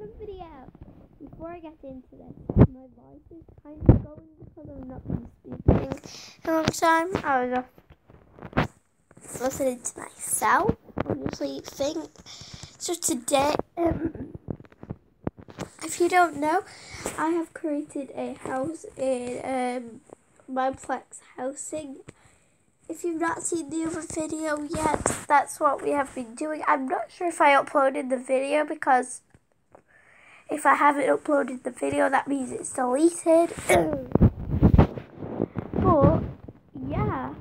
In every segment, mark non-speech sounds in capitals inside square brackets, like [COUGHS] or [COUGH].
the video. Before I get into this, my voice is kind of going because I've not been speaking in a long time. I was just listening to myself, obviously think. So today, um, if you don't know, I have created a house in um, Mineplex housing. If you've not seen the other video yet, that's what we have been doing. I'm not sure if I uploaded the video because if I haven't uploaded the video, that means it's deleted. [CLEARS THROAT] but, yeah.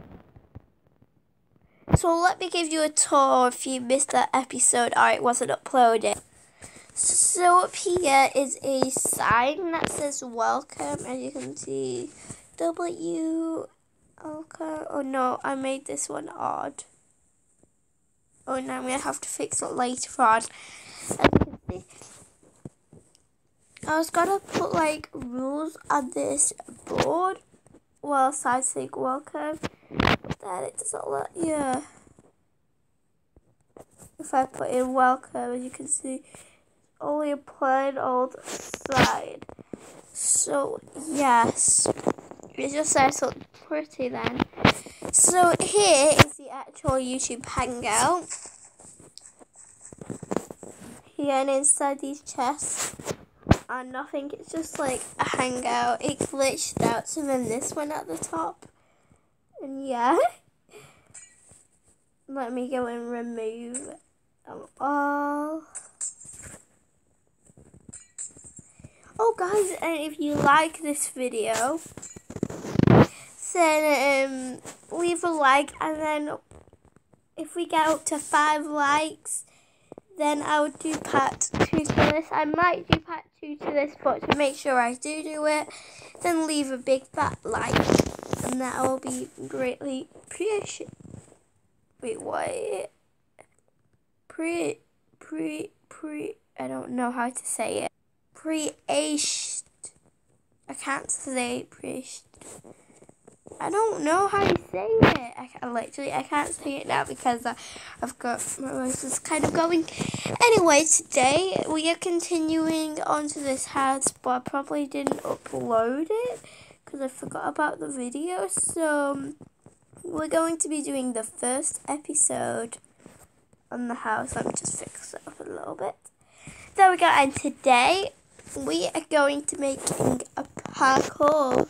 So let me give you a tour if you missed that episode or it wasn't uploaded. So up here is a sign that says welcome and you can see W okay oh no I made this one odd. Oh now I'm gonna have to fix it later on. See I was gonna put like rules on this board Well, I saying welcome then it doesn't let you if I put in welcome as you can see only a plain old side. So, yes, it just says something pretty then. So, here is the actual YouTube Hangout. Here and inside these chests are nothing, it's just like a Hangout. It glitched out, so then this one at the top. And yeah. [LAUGHS] Let me go and remove them all. Oh guys, and if you like this video, then um, leave a like and then if we get up to five likes, then I would do part two to this. I might do part two to this, but to make sure I do do it, then leave a big fat like, and that will be greatly appreciated. Wait, what? Pre, pre, pre. I don't know how to say it priest. I can't say priest. I don't know how to say it. I literally I can't say it now because I, I've got my voice is kind of going. Anyway, today we are continuing on to this house, but I probably didn't upload it because I forgot about the video. So um, we're going to be doing the first episode on the house. Let me just fix it up a little bit. There we go. And today we are going to making a parkour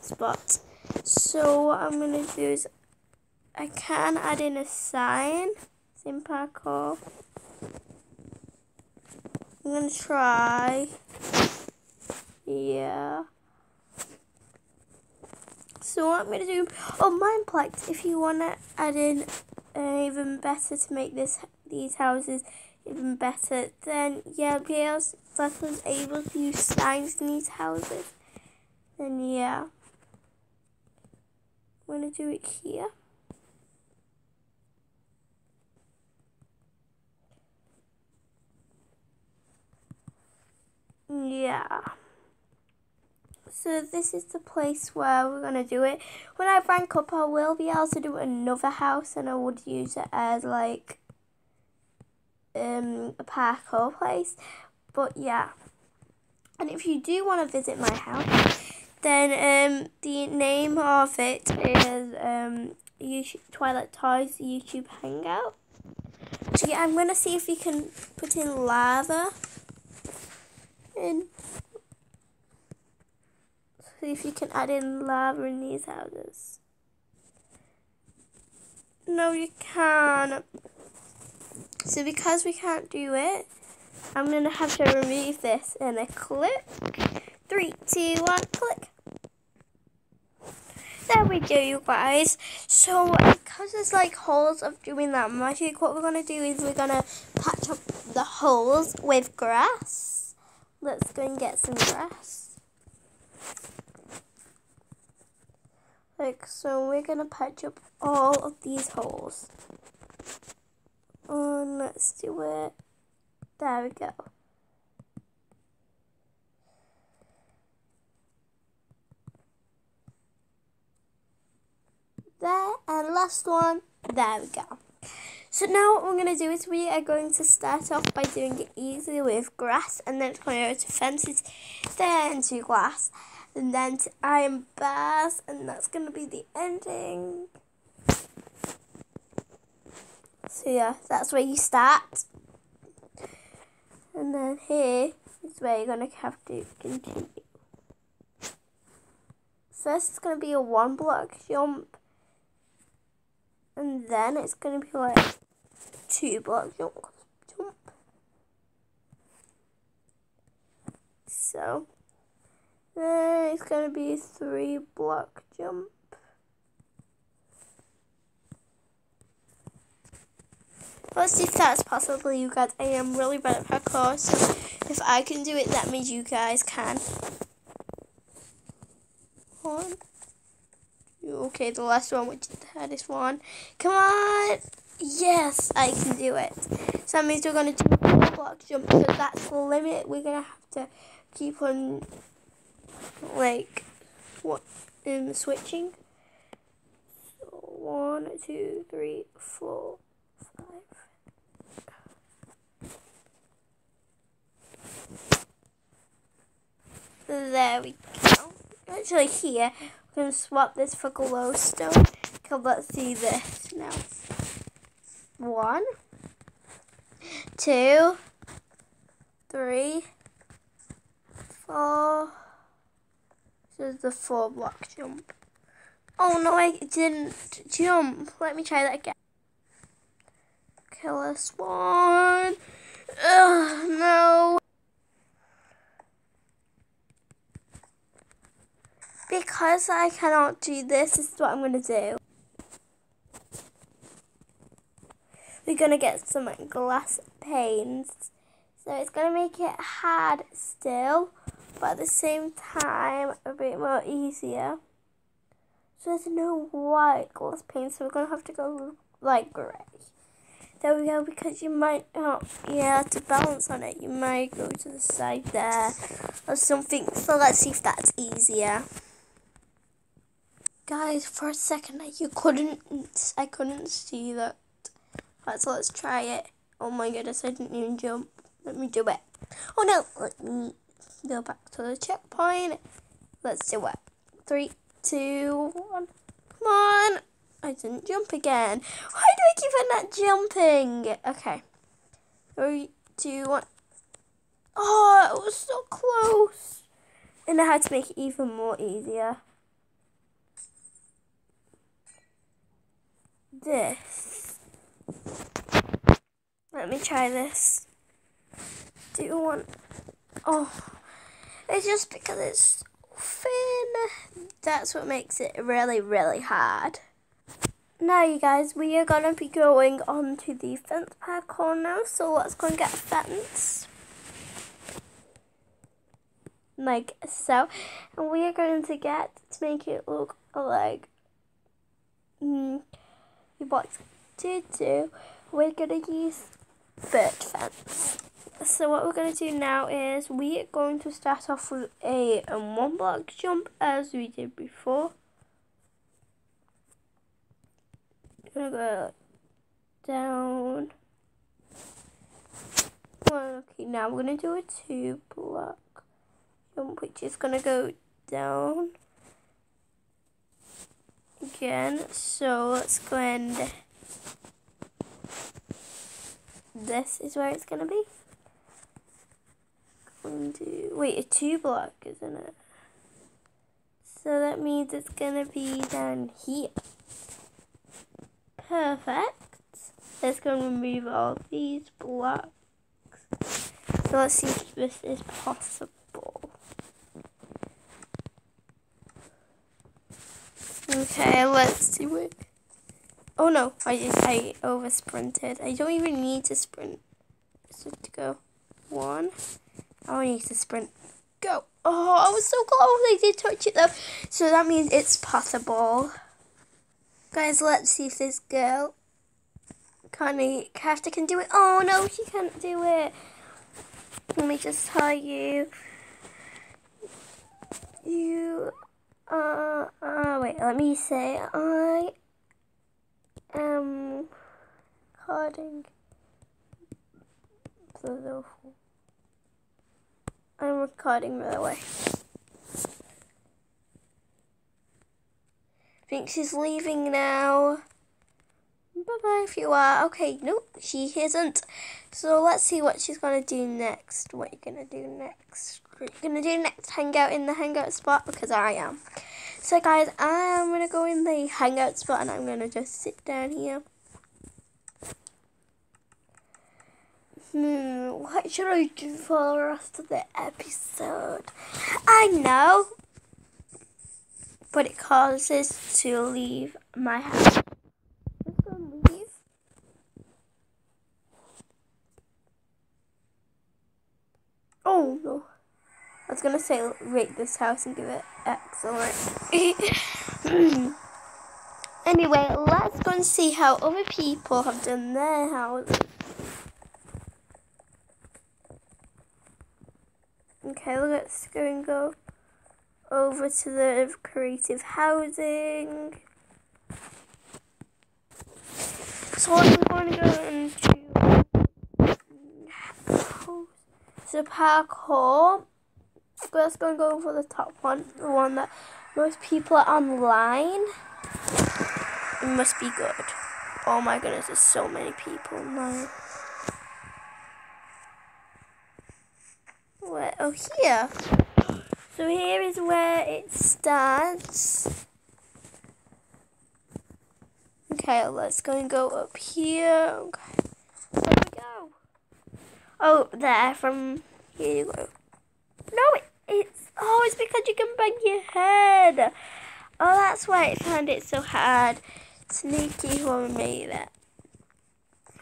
spot. So what I'm going to do is I can add in a sign parkour. I'm going to try. Yeah. So what I'm going to do, oh Mineplex, if you want to add in uh, even better to make this these houses even better, then yeah, be able able to use signs in these houses, then yeah. I'm going to do it here. Yeah. So this is the place where we're going to do it. When I rank up, I will be able to do another house and I would use it as like um, a parkour place. But yeah. And if you do want to visit my house, then um, the name of it is um, YouTube, Twilight Toyz YouTube Hangout. So yeah, I'm to see if we can put in lava. And See if you can add in lava in these houses. No, you can't. So because we can't do it, I'm to have to remove this in a click. Three, two, one, click. There we go, you guys. So, because there's like holes of doing that magic, what we're going to do is we're going to patch up the holes with grass. Let's go and get some grass. Like, so we're going to patch up all of these holes. And let's do it. There we go. There, and last one. There we go. So now what we're going to do is we are going to start off by doing it easy with grass and then it's going to go to fences, then to glass, and then to iron bars and that's going to be the ending. So yeah, that's where you start. And then here is where you're going to have to continue. First it's going to be a one block jump. Then it's going to be like two block jump. jump. So then it's going to be three block jump. Let's see if that's possible, you guys. I am really bad at parkour, so if I can do it, that means you guys can. One. Okay, the last one, which is the hardest one. Come on! Yes, I can do it. So that means we're going to do a block jump, because that's the limit. We're going to have to keep on, like, what, um, switching. So one, two, three, four, There we go. Actually here, we're going to swap this for glowstone. Come, let's see this now. One, two, three, four. This is the four block jump. Oh no, I didn't jump. Let me try that again. Killer swan. Ugh, no. Because I cannot do this, this is what I'm going to do. We're going to get some glass panes. So it's going to make it hard still, but at the same time a bit more easier. So there's no white glass paint, so we're going to have to go like grey. There we go, because you might not, yeah, to balance on it, you might go to the side there or something. So let's see if that's easier. Guys, for a second, you couldn't, I couldn't see that. Right, so let's try it. Oh my goodness, I didn't even jump. Let me do it. Oh no, let me go back to the checkpoint. Let's do it. Three, two, one. Come on. I didn't jump again. Why do I keep on not jumping? Okay. Three, two, one. Oh, it was so close. And I had to make it even more easier. This. Let me try this. Do you want... Oh, it's just because it's thin. That's what makes it really, really hard. Now, you guys, we are going to be going on to the fence parkour now. So let's go and get a fence. Like so. And we are going to get, to make it look like... Mm, what to do, we're going to use bird fence. So what we're going to do now is we are going to start off with a, a one block jump as we did before. Gonna go down. Okay, now we're gonna do a two block jump, which is gonna go down again. So let's go and this is where it's gonna be. Going to wait a two block, isn't it? So that means it's gonna be down here. Perfect. Let's go and remove all these blocks. So let's see if this is possible. Okay, let's see what... Oh no, I just I over sprinted. I don't even need to sprint. So to go one. I only need to sprint. Go. Oh, I was so close. I did touch it though. So that means it's possible. Guys, let's see if this girl can Kafta can do it. Oh no, she can't do it. Let me just tell you. You uh, uh, wait, let me say I am recording. I'm recording by the way. Think she's leaving now. Bye bye if you are. Okay, nope, she isn't. So let's see what she's gonna do next. What you're gonna do next? You're gonna do next hangout in the hangout spot because I am. So guys, I'm gonna go in the hangout spot and I'm gonna just sit down here. Hmm, what should I do for the rest of the episode? I know, but it causes to leave my house. Oh no. I was gonna say rate this house and give it excellent. [COUGHS] anyway, let's go and see how other people have done their houses. Okay, let's go and go over to the creative housing. So I'm going to go into the parkour. Let's go and go for the top one, the one that most people are online. It must be good. Oh my goodness, there's so many people now. Where? Oh, here. So here is where it starts. Okay, let's go and go up here. Okay. Where we go? Oh, there, from here you go. No, it, oh, it's because you can bang your head. Oh, that's why I found it so hard. Sneaky whoever made it.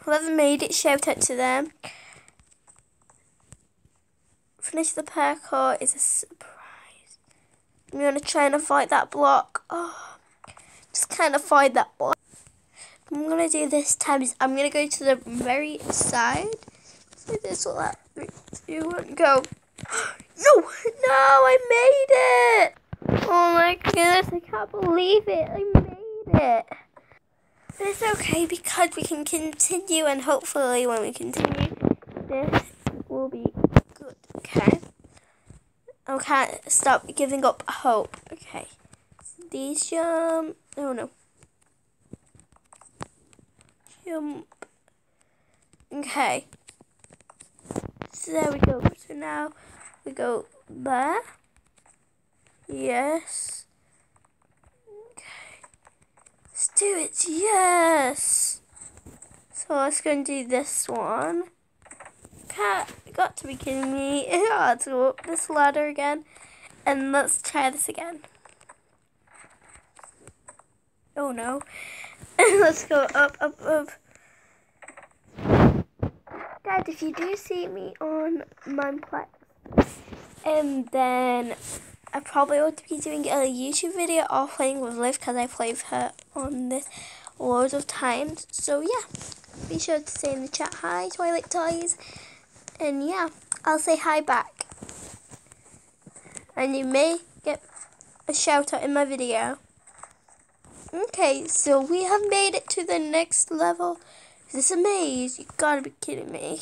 Whoever made it, shout out to them. Finish the parkour is a surprise. I'm going to try and avoid that block. Oh, just kind of avoid that block. I'm going to do this time is I'm going to go to the very side. So this will that. Two, one, go. [GASPS] No! No, I made it! Oh my goodness, I can't believe it. I made it. But it's okay because we can continue and hopefully when we continue, this will be good. Okay? I can't stop giving up hope. Okay. These jump. Oh no. Jump. Okay. So there we go. So now we go there. Yes. Okay. Let's do it. Yes. So let's go and do this one. Cat, got to be kidding me. [LAUGHS] let's go up this ladder again. And let's try this again. Oh no. [LAUGHS] let's go up, up, up. If you do see me on Mineplex, and um, then I probably would be doing a YouTube video or playing with Liv because I play with her on this loads of times. So yeah, be sure to say in the chat hi Twilight Toyz, and yeah, I'll say hi back, and you may get a shout out in my video. Okay, so we have made it to the next level. Is this a maze? You gotta be kidding me.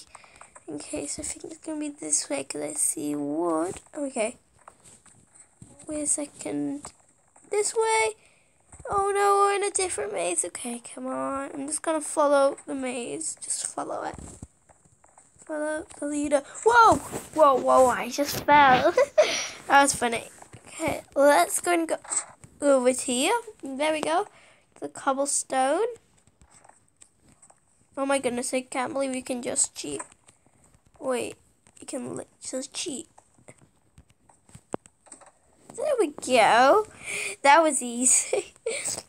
Okay, so I think it's gonna be this way because I see wood. Okay. Wait a second. This way? Oh no, we're in a different maze. Okay, come on. I'm just gonna follow the maze. Just follow it. Follow the leader. Whoa! Whoa, whoa, I just fell. [LAUGHS] that was funny. Okay, let's go and go over here. There we go. The cobblestone. Oh my goodness, I can't believe you can just cheat. Wait, you can just cheat. There we go. That was easy. [LAUGHS]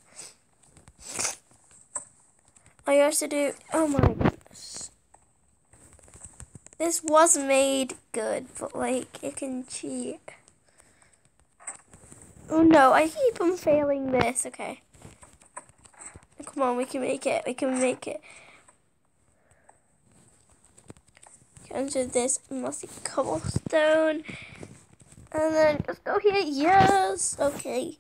I also do, oh my goodness. This was made good, but like, it can cheat. Oh no, I keep on failing this. Okay. Come on, we can make it. We can make it. Enter this mossy cobblestone. And then just go here. Yes. Okay.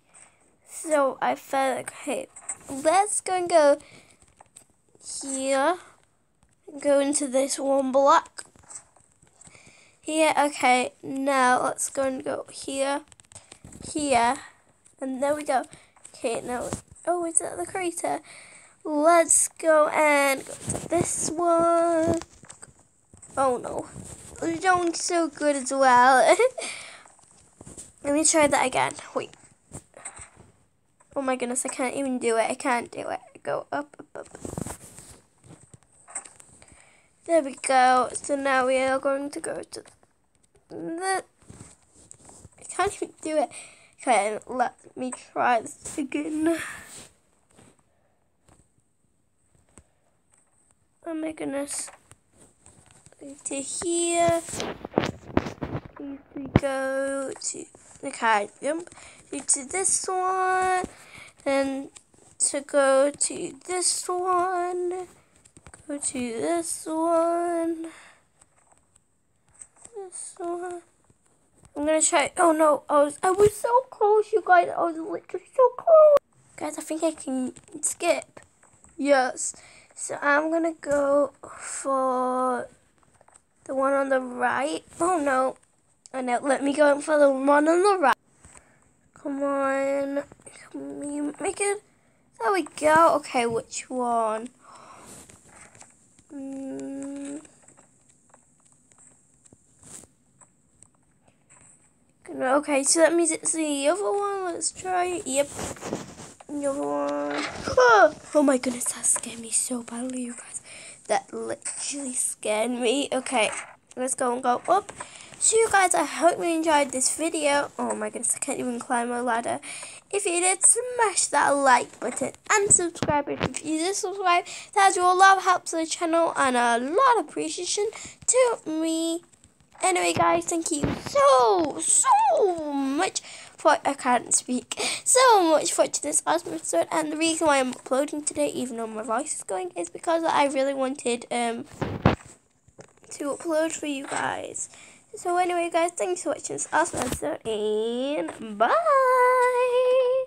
So I felt okay. Let's go and go here. go into this one block. Here, okay, now let's go and go here, here, and there we go. Okay, now, oh, is that the crater? Let's go and go to this one. Oh no, we're doing so good as well. [LAUGHS] Let me try that again. Wait. Oh my goodness, I can't even do it. I can't do it. Go up, up, up. There we go. So now we are going to go to the... I can't even do it. Okay, let me try this again. Oh my goodness. To here. If we go to okay, jump to this one, and to go to this one, go to this one, this one. I'm gonna try. Oh no! I was I was so close, you guys. I was literally so close. Guys, I think I can skip. Yes. So I'm gonna go for the one on the right. Oh no. And now let me go for the one on the right. Come on. Can you make it? There we go. Okay, which one? Mm. Okay, so that means it's the other one. Let's try it. Yep. The other one. [GASPS] Oh my goodness, that scared me so badly, you guys. That literally scared me. Okay, let's go and go up. So you guys, I hope you enjoyed this video. Oh my goodness, I can't even climb a ladder. If you did, smash that like button and subscribe if you did subscribe. That will a lot of help to the channel and a lot of appreciation to me. Anyway, guys, thank you so, so much I can't speak, so much for this awesome episode. And the reason why I'm uploading today, even though my voice is going, is because I really wanted um to upload for you guys. So anyway, guys, thanks for watching this awesome episode, and bye!